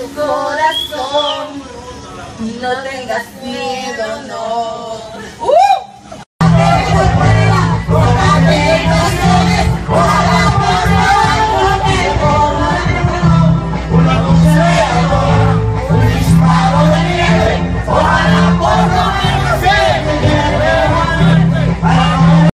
tu corazón, no tengas miedo, no.